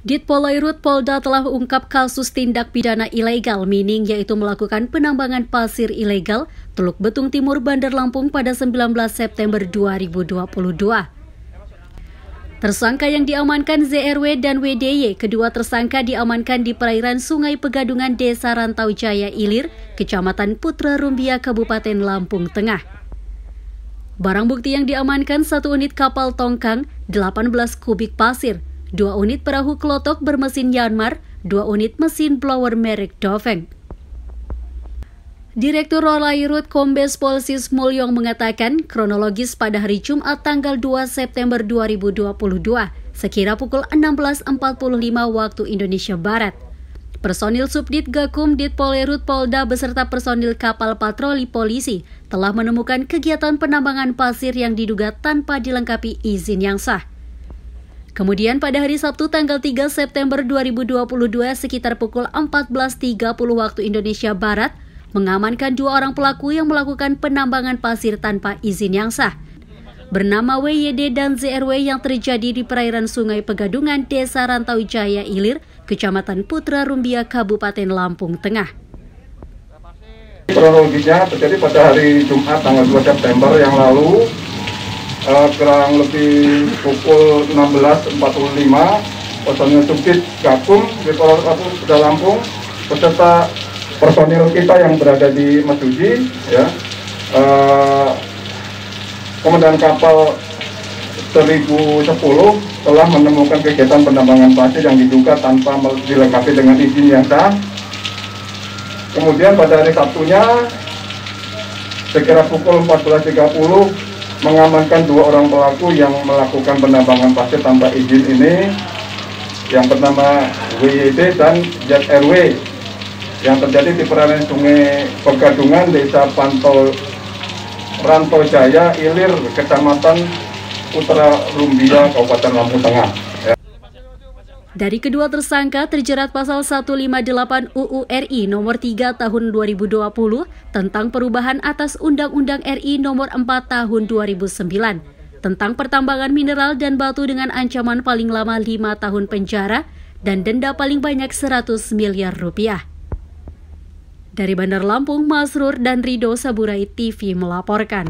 Ditpolairut Polda telah mengungkap kasus tindak pidana ilegal mining yaitu melakukan penambangan pasir ilegal Teluk Betung Timur Bandar Lampung pada 19 September 2022. Tersangka yang diamankan ZRW dan WDY, kedua tersangka diamankan di perairan Sungai Pegadungan Desa Rantau Jaya Ilir, Kecamatan Putra Rumbia, Kabupaten Lampung Tengah. Barang bukti yang diamankan satu unit kapal tongkang, 18 kubik pasir, dua unit perahu kelotok bermesin Yanmar, dua unit mesin blower merek Doveng. Direktur Rolairut Kombes Polsis Mulyong mengatakan kronologis pada hari Jumat tanggal 2 September 2022 sekira pukul 16.45 waktu Indonesia Barat. Personil Subdit Gakum Ditpolerut Polda beserta personil kapal patroli polisi telah menemukan kegiatan penambangan pasir yang diduga tanpa dilengkapi izin yang sah. Kemudian pada hari Sabtu tanggal 3 September 2022 sekitar pukul 14.30 waktu Indonesia Barat, mengamankan dua orang pelaku yang melakukan penambangan pasir tanpa izin yang sah. Bernama WYD dan ZRW yang terjadi di perairan Sungai Pegadungan, Desa Rantau Jaya Ilir, Kecamatan Putra Rumbia, Kabupaten Lampung Tengah. Kronologinya terjadi pada hari Jumat tanggal 2 September yang lalu uh, kurang lebih pukul 16.45 personil Subdit Gakum di Polres sudah Lampung beserta personil kita yang berada di Mesuji ya uh, komandan kapal 1010 telah menemukan kegiatan penambangan pasir yang diduga tanpa dilengkapi dengan izin yang sah. Kemudian pada hari Sabtunya sekira pukul 14.30 mengamankan dua orang pelaku yang melakukan penambangan pasir tanpa izin ini yang bernama WYD dan ZRW yang terjadi di perairan Sungai Pegadungan, Desa Pantol Ranto Jaya, Ilir, Kecamatan Putra Rumbia, Kabupaten Lampung Tengah. Dari kedua tersangka terjerat pasal 158 UU RI nomor 3 tahun 2020 tentang perubahan atas Undang-Undang RI nomor 4 tahun 2009 tentang pertambangan mineral dan batu dengan ancaman paling lama 5 tahun penjara dan denda paling banyak 100 miliar rupiah. Dari Bandar Lampung, Masrur dan Rido Saburai TV melaporkan.